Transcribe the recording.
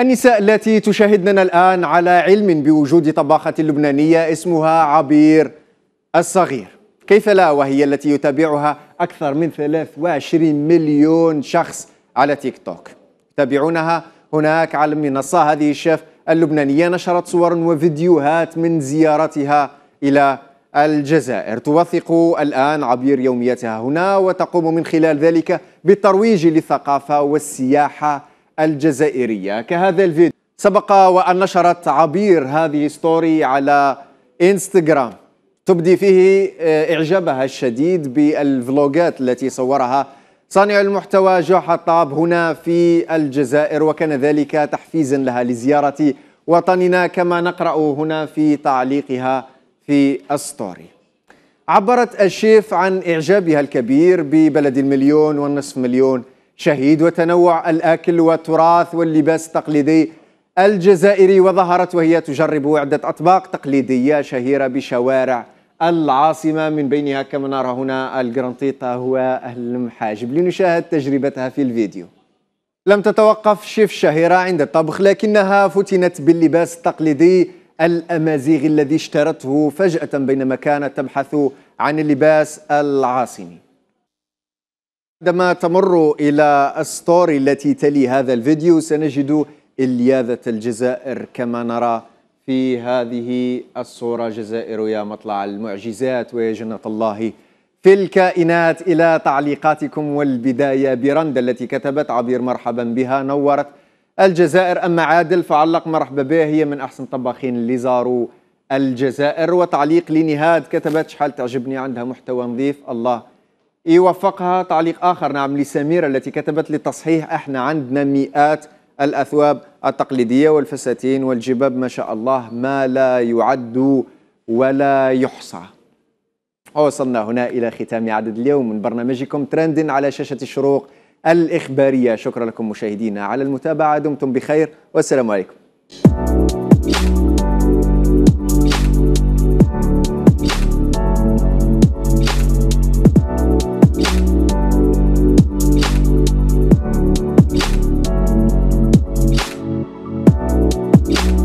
النساء التي تشاهدننا الآن على علم بوجود طباخة لبنانية اسمها عبير الصغير. كيف لا؟ وهي التي يتابعها أكثر من 23 مليون شخص على تيك توك. يتابعونها هناك على المنصة. هذه الشيف اللبنانية نشرت صور وفيديوهات من زيارتها إلى الجزائر. توثق الآن عبير يوميتها هنا وتقوم من خلال ذلك بالترويج للثقافة والسياحة الجزائرية. كهذا الفيديو سبق وأن نشرت عبير هذه story على إنستغرام تبدي فيه آه، إعجابها الشديد بال vlogات التي صورها صانع المحتوى جو حطاب هنا في الجزائر وكان ذلك تحفيزا لها لزيارة وطننا كما نقرأ هنا في تعليقها في ال story عبرت الشيف عن إعجابها الكبير ببلد المليون والنصف مليون شهيد وتنوع الأكل والتراث واللباس التقليدي الجزائري وظهرت وهي تجرب عدة أطباق تقليدية شهيرة بشوارع العاصمة. من بينها كما نرى هنا أهل المحاجب لنشاهد تجربتها في الفيديو. لم تتوقف شيف شهيرة عند الطبخ لكنها فتنت باللباس التقليدي الأمازيغي الذي اشترته فجأة بينما كانت تبحث عن اللباس العاصمي. عندما تمر إلى الستوري التي تلي هذا الفيديو سنجد إلياذة الجزائر كما نرى في هذه الصورة. جزائر يا مطلع المعجزات ويا جنة الله. في الكائنات إلى تعليقاتكم والبداية برندا التي كتبت عبير مرحبا بها نورت الجزائر. أما عادل فعلق مرحبا به هي من أحسن طباخين اللي زاروا الجزائر. وتعليق لنهاد كتبت شحال تعجبني عندها محتوى نظيف. الله يوفقها تعليق آخر. نعم لسميرة التي كتبت للتصحيح إحنا عندنا مئات الأثواب التقليدية والفساتين والجباب ما شاء الله ما لا يعد ولا يحصى. وصلنا هنا إلى ختام عدد اليوم من برنامجكم ترند على شاشة الشروق الإخبارية. شكرا لكم مشاهدينا على المتابعة. دمتم بخير. والسلام عليكم. Bye.